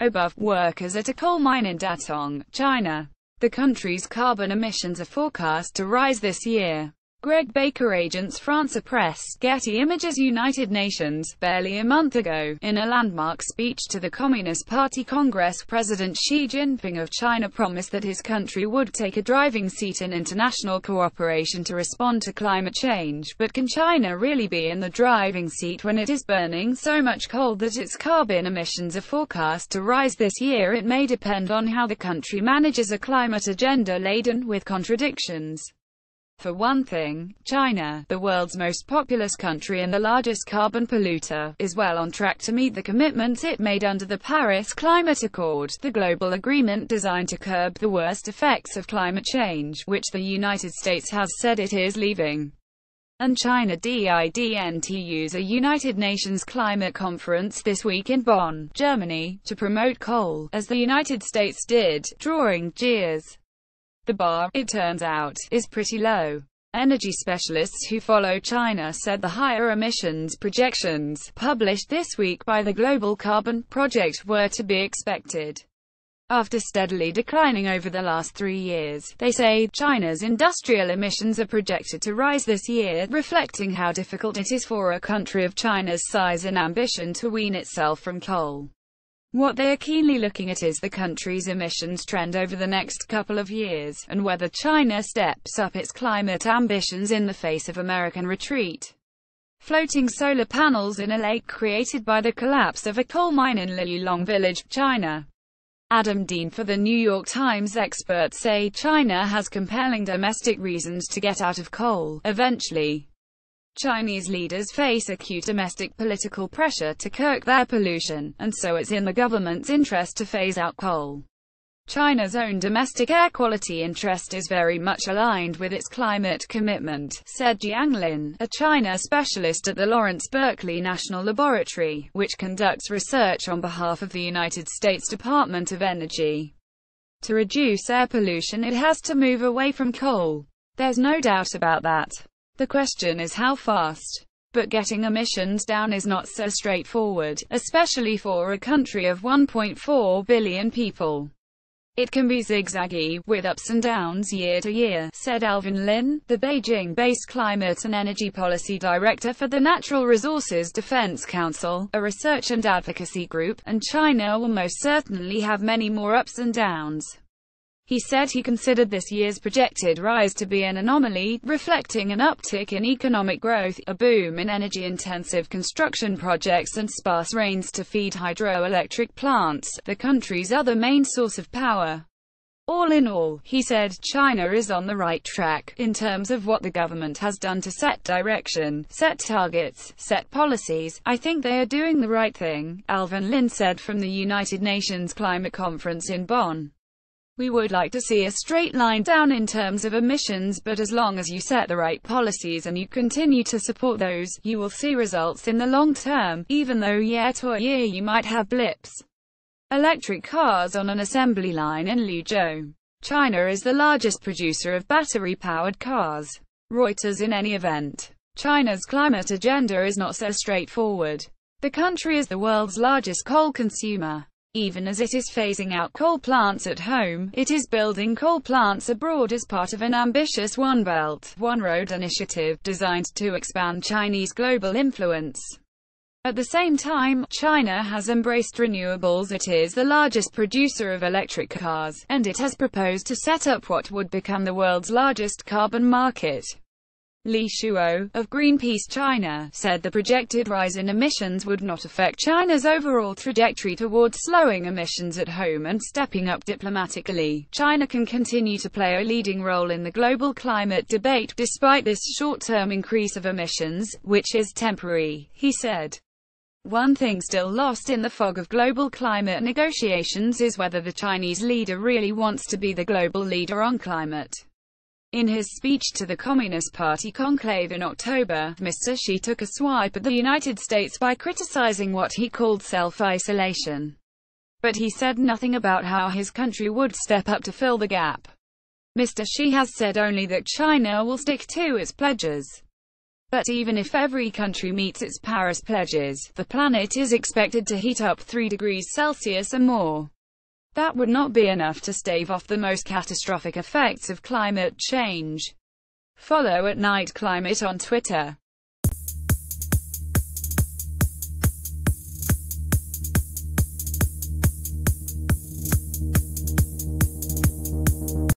above workers at a coal mine in Datong, China. The country's carbon emissions are forecast to rise this year. Greg Baker Agence France-Presse, Getty Images United Nations, barely a month ago, in a landmark speech to the Communist Party Congress President Xi Jinping of China promised that his country would take a driving seat in international cooperation to respond to climate change, but can China really be in the driving seat when it is burning so much coal that its carbon emissions are forecast to rise this year it may depend on how the country manages a climate agenda laden with contradictions. For one thing, China, the world's most populous country and the largest carbon polluter, is well on track to meet the commitments it made under the Paris Climate Accord, the global agreement designed to curb the worst effects of climate change, which the United States has said it is leaving and China didn't use a United Nations climate conference this week in Bonn, Germany, to promote coal, as the United States did, drawing jeers. The bar, it turns out, is pretty low. Energy specialists who follow China said the higher emissions projections, published this week by the Global Carbon Project, were to be expected. After steadily declining over the last three years, they say, China's industrial emissions are projected to rise this year, reflecting how difficult it is for a country of China's size and ambition to wean itself from coal. What they are keenly looking at is the country's emissions trend over the next couple of years, and whether China steps up its climate ambitions in the face of American retreat. Floating solar panels in a lake created by the collapse of a coal mine in Lilulong Village, China. Adam Dean for the New York Times experts say China has compelling domestic reasons to get out of coal, eventually. Chinese leaders face acute domestic political pressure to curb their pollution, and so it's in the government's interest to phase out coal. China's own domestic air quality interest is very much aligned with its climate commitment, said Jiang Lin, a China specialist at the Lawrence Berkeley National Laboratory, which conducts research on behalf of the United States Department of Energy. To reduce air pollution it has to move away from coal. There's no doubt about that. The question is how fast. But getting emissions down is not so straightforward, especially for a country of 1.4 billion people. It can be zigzaggy, with ups and downs year to year, said Alvin Lin, the Beijing-based climate and energy policy director for the Natural Resources Defense Council, a research and advocacy group, and China will most certainly have many more ups and downs. He said he considered this year's projected rise to be an anomaly, reflecting an uptick in economic growth, a boom in energy-intensive construction projects and sparse rains to feed hydroelectric plants, the country's other main source of power. All in all, he said, China is on the right track, in terms of what the government has done to set direction, set targets, set policies. I think they are doing the right thing, Alvin Lin said from the United Nations Climate Conference in Bonn. We would like to see a straight line down in terms of emissions but as long as you set the right policies and you continue to support those, you will see results in the long term, even though year to year you might have blips. Electric cars on an assembly line in Liuzhou. China is the largest producer of battery-powered cars. Reuters in any event. China's climate agenda is not so straightforward. The country is the world's largest coal consumer. Even as it is phasing out coal plants at home, it is building coal plants abroad as part of an ambitious One Belt, One Road initiative, designed to expand Chinese global influence. At the same time, China has embraced renewables it is the largest producer of electric cars, and it has proposed to set up what would become the world's largest carbon market. Li Shuo, of Greenpeace China, said the projected rise in emissions would not affect China's overall trajectory towards slowing emissions at home and stepping up diplomatically. China can continue to play a leading role in the global climate debate, despite this short-term increase of emissions, which is temporary, he said. One thing still lost in the fog of global climate negotiations is whether the Chinese leader really wants to be the global leader on climate. In his speech to the Communist Party conclave in October, Mr. Xi took a swipe at the United States by criticizing what he called self-isolation. But he said nothing about how his country would step up to fill the gap. Mr. Xi has said only that China will stick to its pledges. But even if every country meets its Paris pledges, the planet is expected to heat up 3 degrees Celsius or more. That would not be enough to stave off the most catastrophic effects of climate change. Follow at Night Climate on Twitter.